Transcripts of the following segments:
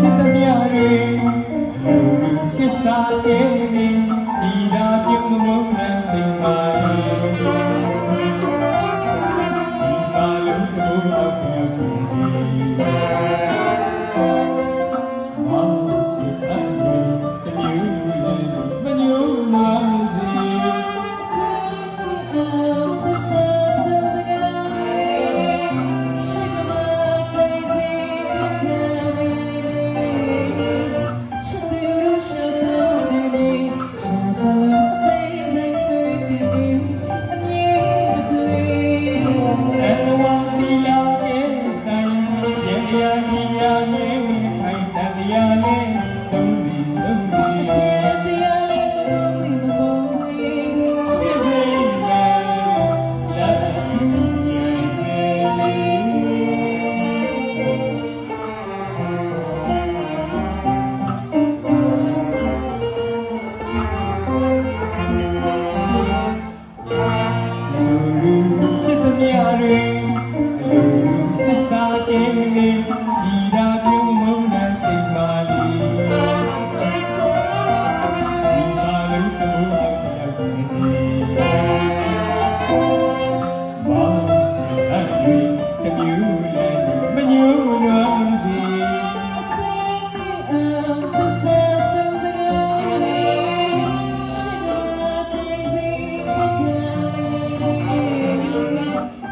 Sit the mirror, she's not there. Hallelujah.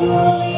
歌。